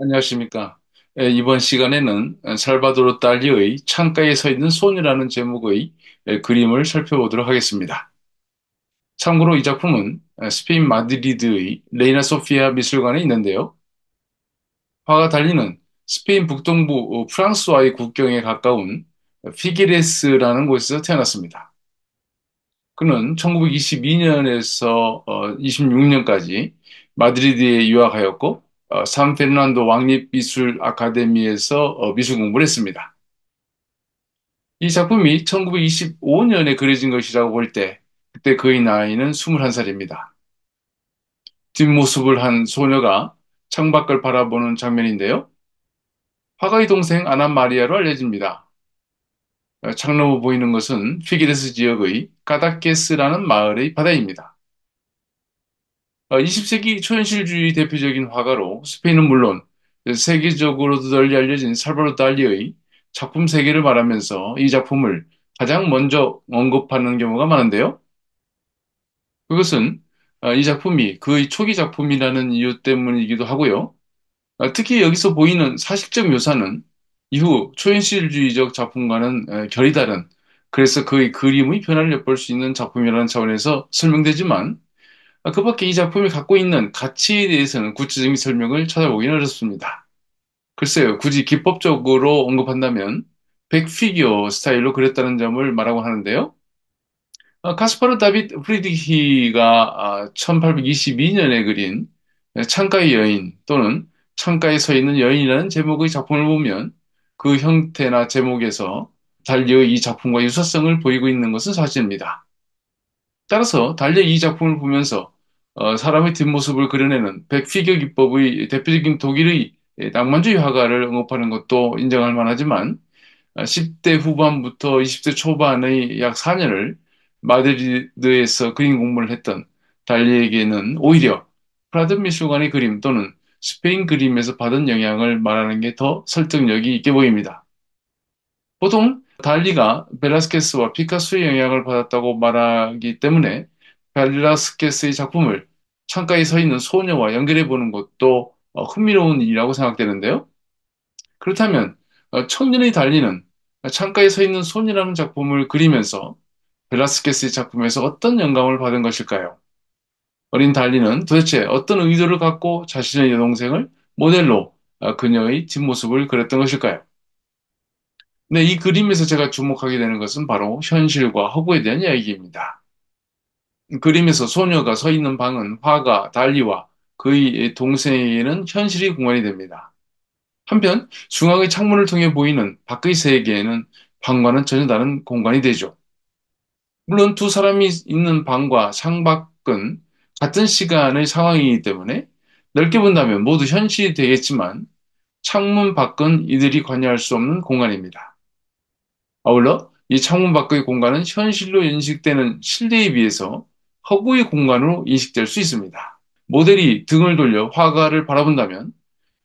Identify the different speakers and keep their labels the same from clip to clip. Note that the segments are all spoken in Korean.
Speaker 1: 안녕하십니까. 예, 이번 시간에는 살바도르 달리의 창가에 서 있는 손이라는 제목의 예, 그림을 살펴보도록 하겠습니다. 참고로 이 작품은 예, 스페인 마드리드의 레이나 소피아 미술관에 있는데요. 화가 달리는 스페인 북동부 어, 프랑스와의 국경에 가까운 피게레스라는 곳에서 태어났습니다. 그는 1922년에서 26년까지 마드리드에 유학하였고 어, 산 페르난도 왕립미술 아카데미에서 어, 미술 공부를 했습니다. 이 작품이 1925년에 그려진 것이라고 볼 때, 그때 그의 나이는 21살입니다. 뒷모습을 한 소녀가 창밖을 바라보는 장면인데요. 화가의 동생 아나 마리아로 알려집니다. 어, 창 너머 보이는 것은 피기레스 지역의 까다케스라는 마을의 바다입니다. 20세기 초현실주의 대표적인 화가로 스페인은 물론 세계적으로도 널리 알려진 살바로 달리의 작품 세계를 말하면서 이 작품을 가장 먼저 언급하는 경우가 많은데요. 그것은 어, 이 작품이 그의 초기 작품이라는 이유 때문이기도 하고요. 어, 특히 여기서 보이는 사실적 묘사는 이후 초현실주의적 작품과는 어, 결이 다른 그래서 그의 그림의 변화를 엿볼 수 있는 작품이라는 차원에서 설명되지만 아, 그 밖에 이 작품이 갖고 있는 가치에 대해서는 구체적인 설명을 찾아보기는 어렵습니다. 글쎄요, 굳이 기법적으로 언급한다면 백피규어 스타일로 그렸다는 점을 말하고 하는데요. 어, 카스파르 다비드 프리드히가 1822년에 그린 창가의 여인 또는 창가에 서 있는 여인이라는 제목의 작품을 보면 그 형태나 제목에서 달리의 이 작품과 유사성을 보이고 있는 것은 사실입니다. 따라서 달리의 작품을 보면서 어, 사람의 뒷모습을 그려내는 back figure 기법의 대표적인 독일의 낭만주의 화가를 언급하는 것도 인정할 만하지만 어, 10대 후반부터 20대 초반의 약 4년을 마드리드에서 그림 공부를 했던 달리에게는 오히려 프라도 미술관의 그림 또는 스페인 그림에서 받은 영향을 말하는 게 더 설득력이 있게 보입니다. 보통 달리가 벨라스케스와 피카소의 영향을 받았다고 말하기 때문에 벨라스케스의 작품을 창가에 서 있는 소녀와 연결해 보는 것도 어, 흥미로운 일이라고 생각되는데요. 그렇다면 어, 청년의 달리는 창가에 서 있는 소녀라는 작품을 그리면서 벨라스케스의 작품에서 어떤 영감을 받은 것일까요? 어린 달리는 도대체 어떤 의도를 갖고 자신의 여동생을 모델로 어, 그녀의 뒷모습을 그렸던 것일까요? 네, 이 그림에서 제가 주목하게 되는 것은 바로 현실과 허구에 대한 이야기입니다. 그림에서 소녀가 서 있는 방은 화가 달리와 그의 동생에게는 현실이 공간이 됩니다. 한편 중앙의 창문을 통해 보이는 밖의 세계에는 방과는 전혀 다른 공간이 되죠. 물론 두 사람이 있는 방과 창밖은 같은 시간의 상황이기 때문에 넓게 본다면 모두 현실이 되겠지만 창문 밖은 이들이 관여할 수 없는 공간입니다. 아울러 이 창문 밖의 공간은 현실로 인식되는 실내에 비해서 허구의 공간으로 인식될 수 있습니다. 모델이 등을 돌려 화가를 바라본다면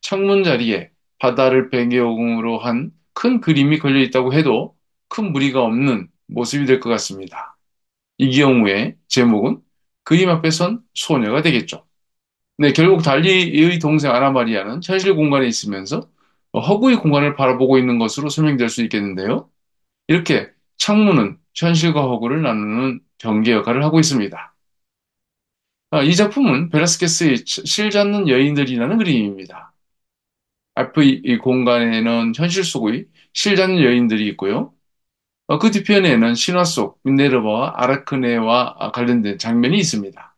Speaker 1: 창문 자리에 바다를 배경으로 한 큰 그림이 걸려 있다고 해도 큰 무리가 없는 모습이 될 것 같습니다. 이 경우에 제목은 그림 앞에 선 소녀가 되겠죠. 네, 결국 달리의 동생 아나마리아는 현실 공간에 있으면서 허구의 공간을 바라보고 있는 것으로 설명될 수 있겠는데요. 이렇게 창문은 현실과 허구를 나누는 경계 역할을 하고 있습니다. 아, 이 작품은 베라스케스의 실 잡는 여인들이라는 그림입니다. 앞의 이 공간에는 현실 속의 실 잡는 여인들이 있고요. 어, 그 뒤편에는 신화 속 미네르바와 아라크네와 관련된 장면이 있습니다.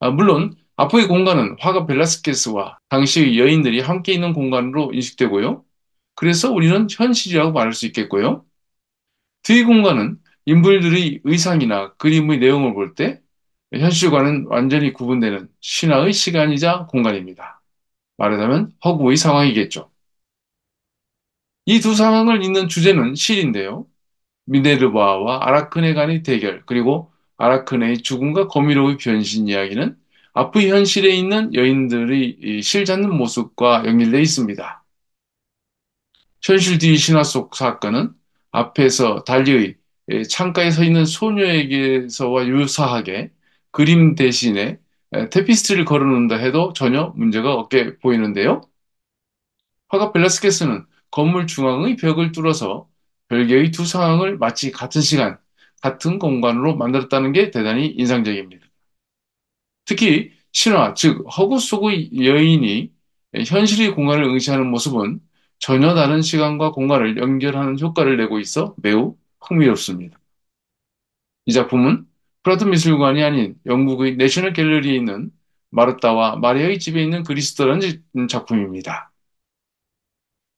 Speaker 1: 아, 물론 앞의 공간은 화가 벨라스케스와 당시의 여인들이 함께 있는 공간으로 인식되고요. 그래서 우리는 현실이라고 말할 수 있겠고요. 뒤 공간은 인물들의 의상이나 그림의 내용을 볼 때 현실과는 완전히 구분되는 신화의 시간이자 공간입니다. 말하자면 허구의 상황이겠죠. 이 두 상황을 잇는 주제는 실인데요. 미네르바와 아라크네 간의 대결, 그리고 아라크네의 죽음과 거미로의 변신 이야기는 앞의 현실에 있는 여인들의 실 잡는 모습과 연결되어 있습니다. 현실 뒤 신화 속 사건은 앞에서 달리의 창가에 서 있는 소녀에게서와 유사하게 그림 대신에 테피스트리를 걸어놓는다 해도 전혀 문제가 없게 보이는데요. 화가 벨라스케스는 건물 중앙의 벽을 뚫어서 별개의 두 상황을 마치 같은 시간, 같은 공간으로 만들었다는 게 대단히 인상적입니다. 특히 신화, 즉 허구 속의 여인이 현실의 공간을 응시하는 모습은 전혀 다른 시간과 공간을 연결하는 효과를 내고 있어 매우 흥미롭습니다. 이 작품은 프라도 미술관이 아닌 영국의 내셔널 갤러리에 있는 마르타와 마리아의 집에 있는 그리스도라는 작품입니다.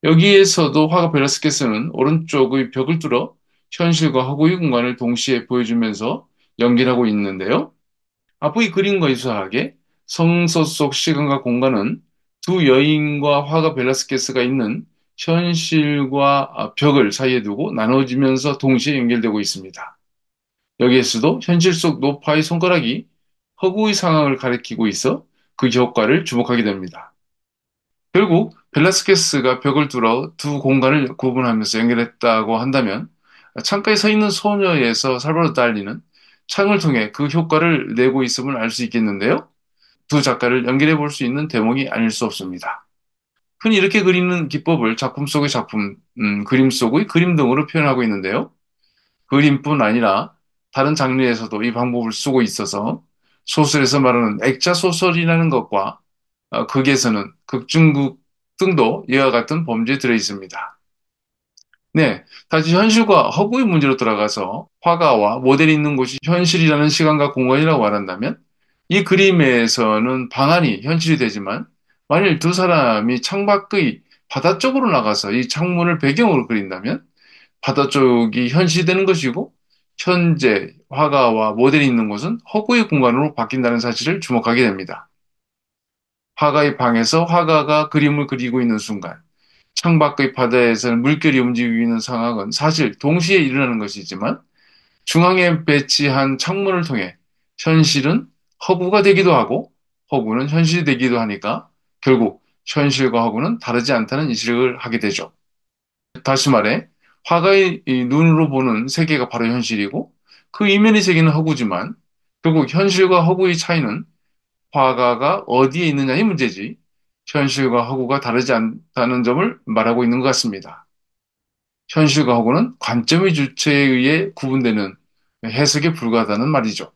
Speaker 1: 여기에서도 화가 벨라스케스는 오른쪽의 벽을 뚫어 현실과 허구의 공간을 동시에 보여주면서 연기하고 있는데요. 앞의 그림과 유사하게 성서 속 시간과 공간은 두 여인과 화가 벨라스케스가 있는 현실과 벽을 사이에 두고 나눠지면서 동시에 연결되고 있습니다. 여기에서도 현실 속 노파의 손가락이 허구의 상황을 가리키고 있어 그 효과를 주목하게 됩니다. 결국 벨라스케스가 벽을 뚫어 두 공간을 구분하면서 연결했다고 한다면 창가에 서 있는 소녀에서 살바로 달리는 창을 통해 그 효과를 내고 있음을 알 수 있겠는데요. 두 작가를 연결해 볼 수 있는 대목이 아닐 수 없습니다. 흔히 이렇게 그리는 기법을 작품 속의 작품, 음, 그림 속의 그림 등으로 표현하고 있는데요. 그림뿐 아니라 다른 장르에서도 이 방법을 쓰고 있어서 소설에서 말하는 액자 소설이라는 것과 어, 극에서는 극중극 등도 이와 같은 범죄에 들어 있습니다. 네, 다시 현실과 허구의 문제로 들어가서 화가와 모델이 있는 곳이 현실이라는 시간과 공간이라고 말한다면 이 그림에서는 방안이 현실이 되지만 만일 두 사람이 창밖의 바다 쪽으로 나가서 이 창문을 배경으로 그린다면 바다 쪽이 현실이 되는 것이고 현재 화가와 모델이 있는 곳은 허구의 공간으로 바뀐다는 사실을 주목하게 됩니다. 화가의 방에서 화가가 그림을 그리고 있는 순간 창밖의 바다에서는 물결이 움직이고 있는 상황은 사실 동시에 일어나는 것이지만 중앙에 배치한 창문을 통해 현실은 허구가 되기도 하고 허구는 현실이 되기도 하니까 결국 현실과 허구는 다르지 않다는 인식을 하게 되죠. 다시 말해 화가의 눈으로 보는 세계가 바로 현실이고 그 이면의 세계는 허구지만 결국 현실과 허구의 차이는 화가가 어디에 있느냐의 문제지 현실과 허구가 다르지 않다는 점을 말하고 있는 것 같습니다. 현실과 허구는 관점의 주체에 의해 구분되는 해석에 불과하다는 말이죠.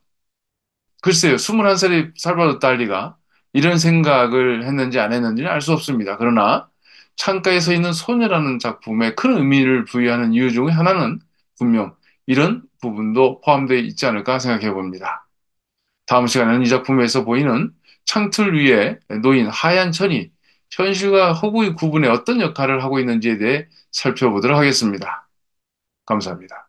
Speaker 1: 글쎄요, 21살의 살바도 달리가 이런 생각을 했는지 안 했는지는 알 수 없습니다. 그러나 창가에 서 있는 소녀라는 작품에 큰 의미를 부여하는 이유 중에 하나는 분명 이런 부분도 포함되어 있지 않을까 생각해 봅니다. 다음 시간에는 이 작품에서 보이는 창틀 위에 놓인 하얀 천이 현실과 허구의 구분에 어떤 역할을 하고 있는지에 대해 살펴보도록 하겠습니다. 감사합니다.